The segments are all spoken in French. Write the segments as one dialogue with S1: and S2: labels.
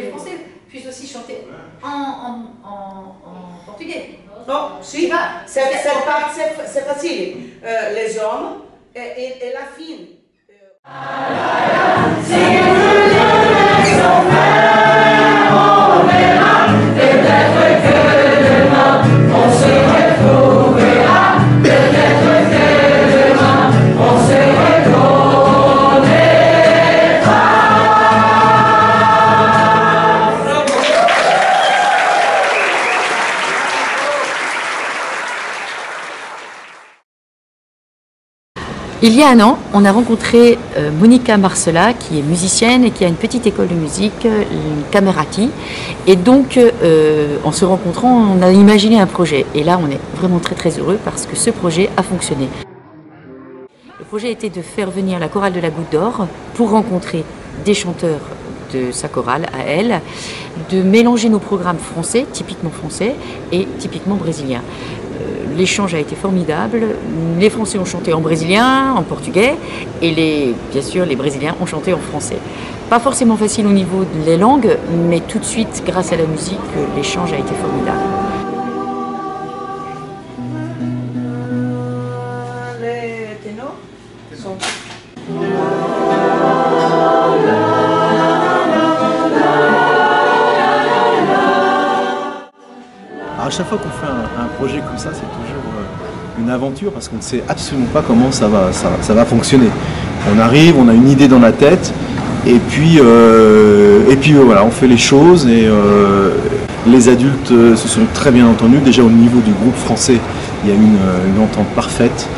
S1: les Français puissent aussi chanter en, en, en, en portugais
S2: Non,
S1: Je
S2: si, c'est facile. Euh, les hommes et, et- et la fille. Euh,
S3: Il y a un an, on a rencontré euh, Monica Marcella, qui est musicienne et qui a une petite école de musique, euh, une Camerati. Et donc, euh, en se rencontrant, on a imaginé un projet. Et là, on est vraiment très très heureux parce que ce projet a fonctionné. Le projet était de faire venir la chorale de la Goutte d'Or pour rencontrer des chanteurs de sa chorale à elle, de mélanger nos programmes français, typiquement français, et typiquement brésiliens. L'échange a été formidable. Les Français ont chanté en brésilien, en portugais, et bien sûr les Brésiliens ont chanté en français. Pas forcément facile au niveau des langues, mais tout de suite, grâce à la musique, l'échange a été formidable.
S2: les ténors sont
S4: à chaque fois qu'on fait un, projet comme ça, c'est toujours euh, une aventure parce qu'on ne sait absolument pas comment ça va, ça, va fonctionner. On arrive, on a une idée dans la tête, et puis, euh, et puis euh, voilà, on fait les choses et les adultes se sont très bien entendus. Déjà au niveau du groupe français, il y a eu une, entente parfaite.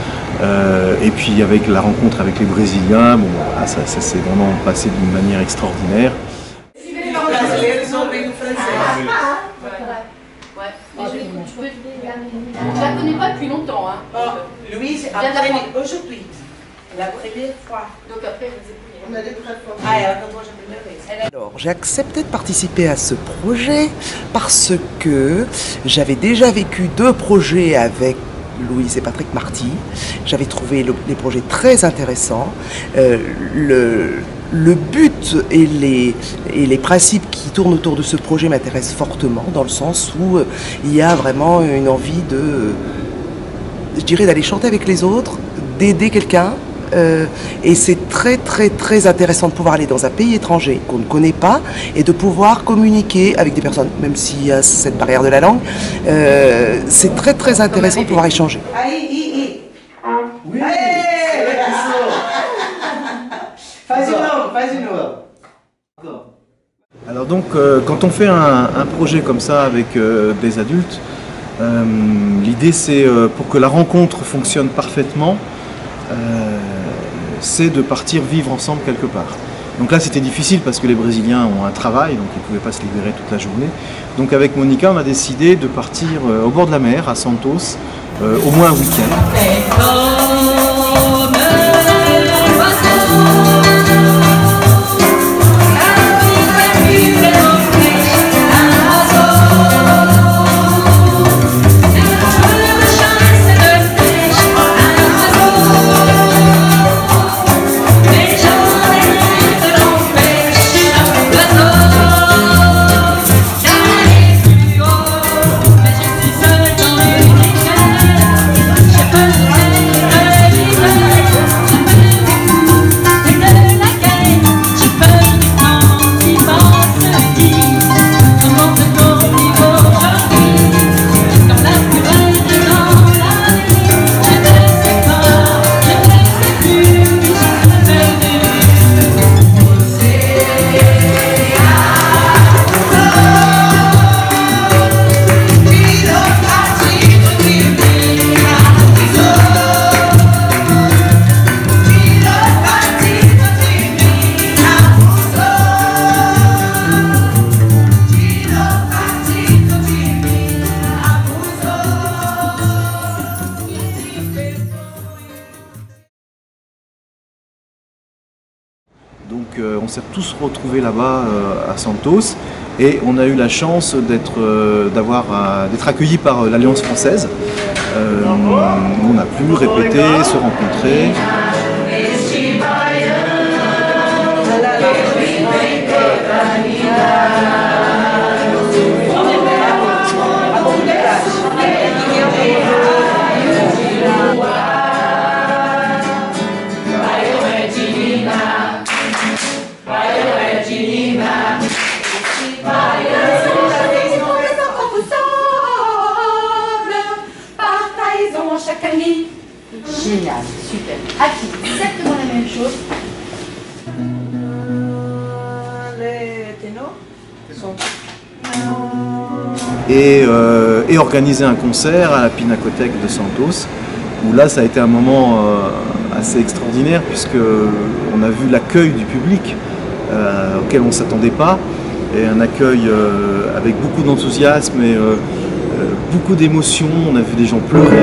S4: Et puis avec la rencontre avec les Brésiliens, bon, ça s'est vraiment passé d'une manière extraordinaire.
S2: Louise
S1: d'apprendre.
S2: aujourd'hui, la première fois.
S1: Donc après, vous êtes
S2: Ah, a.
S5: Alors, j'ai accepté de participer à ce projet parce que j'avais déjà vécu deux projets avec Louise et Patrick Marty. J'avais trouvé le- les projets très intéressants. Euh, le, le but et les, et les principes qui tournent autour de ce projet m'intéressent fortement dans le sens où euh, il y a vraiment une envie de, je dirais, d'aller chanter avec les autres, d'aider quelqu'un. euh, et c'est très très très intéressant de pouvoir aller dans un pays étranger qu'on ne connaît pas et de pouvoir communiquer avec des personnes, même s'il y a cette barrière de la langue. euh, c'est très très intéressant de pouvoir échanger.
S2: Oui!
S4: Alors donc, euh, quand on fait un, un projet comme ça avec euh, des adultes, euh, l'idée c'est euh, pour que la rencontre fonctionne parfaitement, euh, c'est de partir vivre ensemble quelque part. Donc là c'était difficile parce que les Brésiliens ont un travail, donc ils ne pouvaient pas se libérer toute la journée. Donc avec Monica on a décidé de partir au bord de la mer, à Santos, au moins un week-end. On s'est tous retrouvés là-bas euh, à Santos et on a eu la chance d'être euh, euh, accueillis par euh, l'Alliance française Euh, on a pu répéter, se rencontrer.
S1: Génial, super. Aki, exactement la même chose.
S2: Les ténors sont
S4: et, euh, et organiser un concert à la Pinacothèque de Santos, où là ça a été un moment euh, assez extraordinaire puisque on a vu l'accueil du public euh, auquel on ne s'attendait pas, et un accueil euh, avec beaucoup d'enthousiasme et beaucoup d'émotion, on a vu des gens pleurer.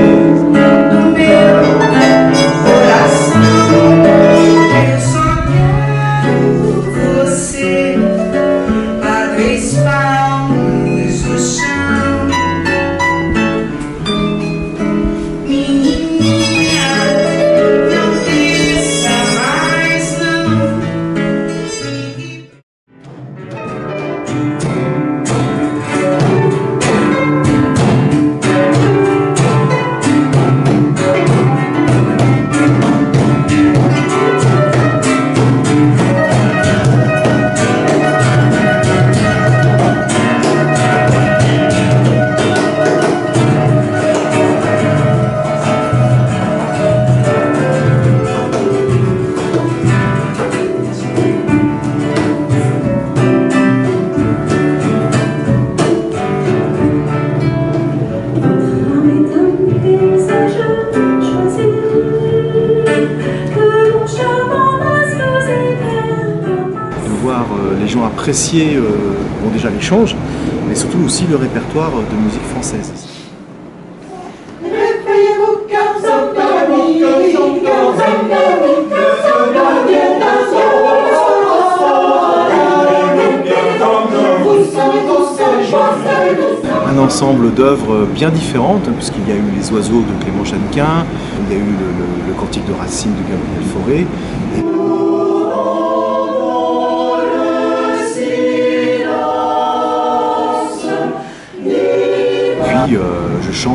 S4: Apprécier euh, bon, déjà l'échange, mais surtout aussi le répertoire de musique française. Un ensemble d'œuvres bien différentes, puisqu'il y a eu Les Oiseaux de Clément Channequin, il y a eu le, Cantique de Racine de Gabriel Fauré, Puis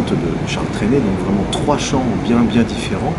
S4: de Charles Trenet, donc vraiment trois chants bien bien différents.